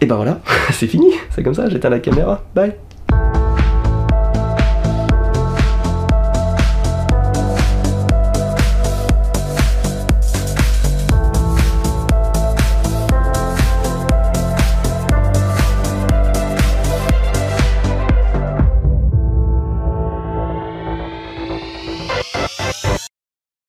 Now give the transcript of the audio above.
Et ben voilà, c'est fini, c'est comme ça, j'éteins la caméra, bye.